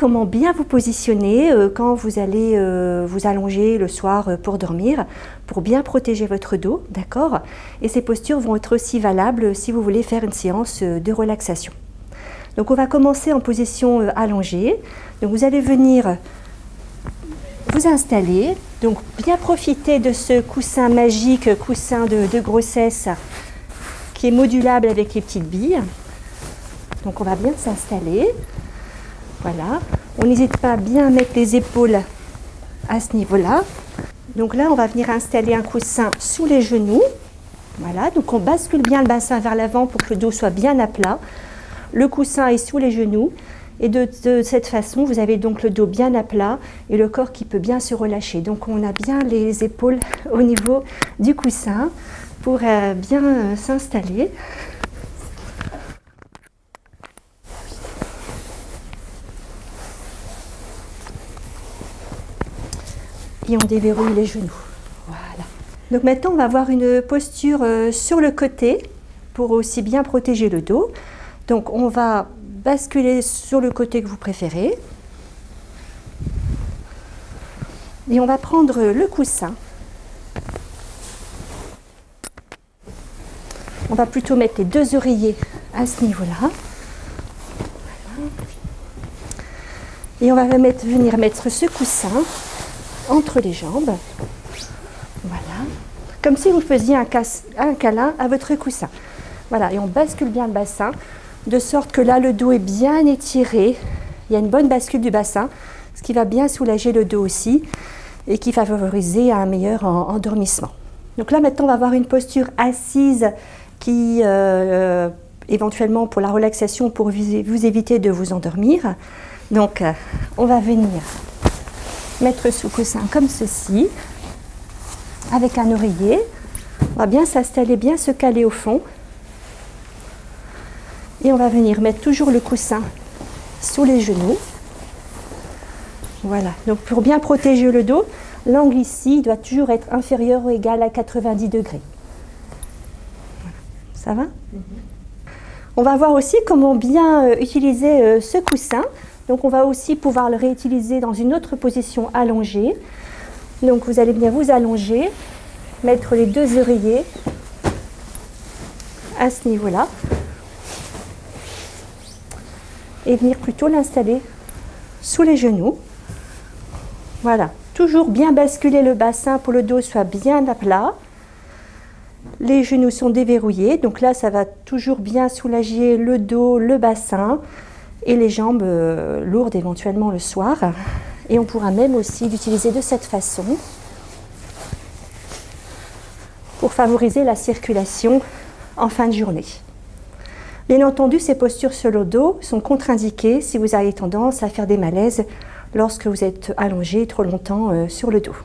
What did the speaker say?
comment bien vous positionner euh, quand vous allez euh, vous allonger le soir euh, pour dormir, pour bien protéger votre dos, d'accord? Et ces postures vont être aussi valables si vous voulez faire une séance de relaxation. Donc on va commencer en position allongée. Donc vous allez venir vous installer, donc bien profiter de ce coussin magique, coussin de, de grossesse qui est modulable avec les petites billes. Donc on va bien s'installer. Voilà. On n'hésite pas à bien mettre les épaules à ce niveau-là. Donc là, on va venir installer un coussin sous les genoux. Voilà, donc on bascule bien le bassin vers l'avant pour que le dos soit bien à plat. Le coussin est sous les genoux. Et de, cette façon, vous avez donc le dos bien à plat et le corps qui peut bien se relâcher. Donc on a bien les épaules au niveau du coussin pour euh, bien euh, s'installer. On déverrouille les genoux. Voilà. Donc maintenant, on va avoir une posture euh, sur le côté pour aussi bien protéger le dos. Donc on va basculer sur le côté que vous préférez. Et on va prendre le coussin. On va plutôt mettre les deux oreillers à ce niveau-là. Et on va mettre, venir mettre ce coussin entre les jambes. Voilà. Comme si vous faisiez un, un câlin à votre coussin. Voilà, et on bascule bien le bassin, de sorte que là, le dos est bien étiré. Il y a une bonne bascule du bassin, ce qui va bien soulager le dos aussi et qui va favoriser un meilleur endormissement. Donc là, maintenant, on va avoir une posture assise qui, euh, éventuellement, pour la relaxation, pour vous éviter de vous endormir. Donc, euh, on va venir mettre sous coussin comme ceci, avec un oreiller. On va bien s'installer, bien se caler au fond. Et on va venir mettre toujours le coussin sous les genoux. Voilà, donc pour bien protéger le dos, l'angle ici doit toujours être inférieur ou égal à 90 degrés. Ça va? On va voir aussi comment bien euh, utiliser euh, ce coussin. Donc on va aussi pouvoir le réutiliser dans une autre position allongée. Donc vous allez bien vous allonger, mettre les deux oreillers à ce niveau-là et venir plutôt l'installer sous les genoux. Voilà, toujours bien basculer le bassin pour le dos soit bien à plat. Les genoux sont déverrouillés, donc là ça va toujours bien soulager le dos, le bassin et les jambes euh, lourdes éventuellement le soir. Et on pourra même aussi l'utiliser de cette façon pour favoriser la circulation en fin de journée. Bien entendu, ces postures sur le dos sont contre-indiquées si vous avez tendance à faire des malaises lorsque vous êtes allongé trop longtemps euh, sur le dos.